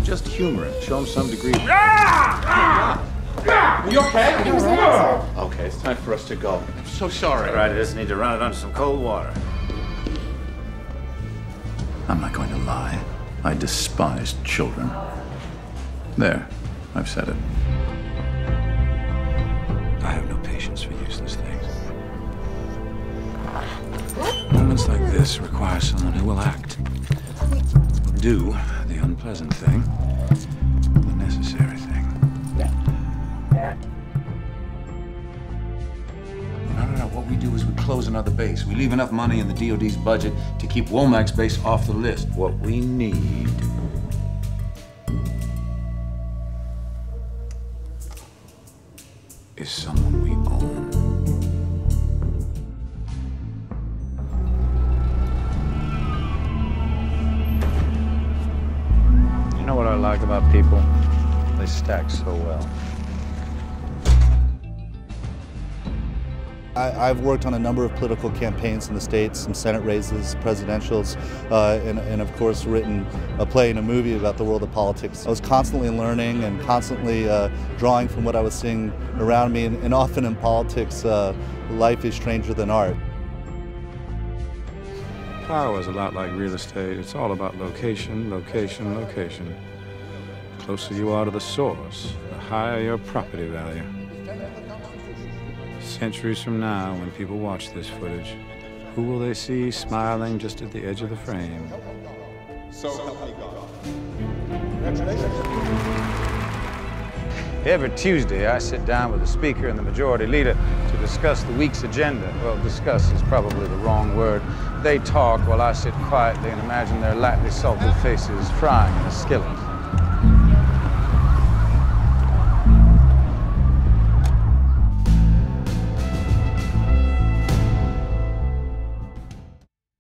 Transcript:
humor him. Show him some degree of... Are you okay? It was an. Okay, it's time for us to go. I'm so sorry. All right, I just need to run it under some cold water. I'm not going to lie. I despise children. There, I've said it. I have no patience for useless things. Moments like this require someone who will act. Do the unpleasant thing, the necessary thing. No, no, no. What we do is we close another base. We leave enough money in the DoD's budget to keep Womack's base off the list. What we need is someone we like about people? They stack so well. I, I've worked on a number of political campaigns in the States, some Senate races, presidentials, uh, and, and of course written a play and a movie about the world of politics. I was constantly learning and constantly uh, drawing from what I was seeing around me, and, and often in politics, uh, life is stranger than art. Power is a lot like real estate. It's all about location, location, location. The closer you are to the source, the higher your property value. Centuries from now, when people watch this footage, who will they see smiling just at the edge of the frame? So every Tuesday, I sit down with the Speaker and the Majority Leader to discuss the week's agenda. Well, discuss is probably the wrong word. They talk while I sit quietly and imagine their lightly salted faces frying in a skillet.